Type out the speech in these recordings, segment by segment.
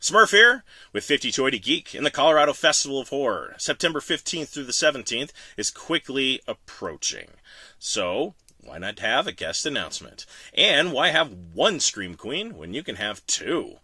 Smurf here with 5280 Geek in the Colorado Festival of Horror. September 15th through the 17th is quickly approaching. So, why not have a guest announcement? And why have one Scream Queen when you can have two?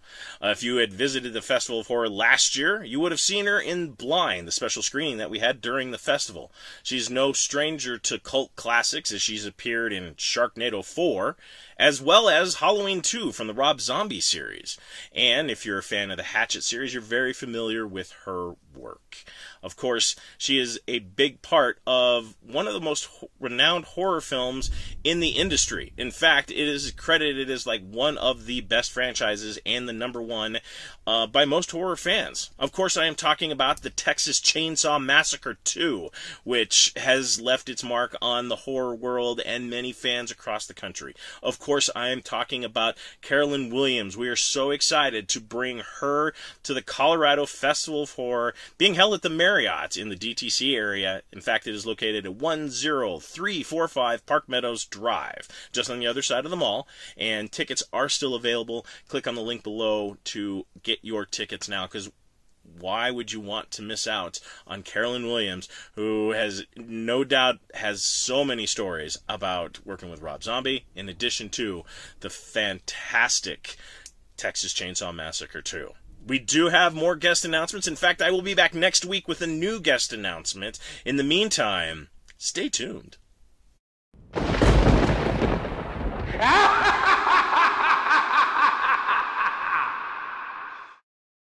Uh, if you had visited the Festival of Horror last year, you would have seen her in Blind, the special screening that we had during the festival. She's no stranger to cult classics as she's appeared in Sharknado 4, as well as Halloween 2 from the Rob Zombie series. And if you're a fan of the Hatchet series, you're very familiar with her work. Of course, she is a big part of one of the most renowned horror films in the industry. In fact, it is credited as like one of the best franchises and the number one uh, by most horror fans. Of course, I am talking about the Texas Chainsaw Massacre 2, which has left its mark on the horror world and many fans across the country. Of course, I am talking about Caroline Williams. We are so excited to bring her to the Colorado Festival of Horror being held at the Marriott in the DTC area. In fact, it is located at 10345 Park Meadows Drive, just on the other side of the mall, and tickets are still available. Click on the link below to get your tickets now because why would you want to miss out on Caroline Williams, who has no doubt has so many stories about working with Rob Zombie, in addition to the fantastic Texas Chainsaw Massacre 2. We do have more guest announcements. In fact, I will be back next week with a new guest announcement. In the meantime, stay tuned.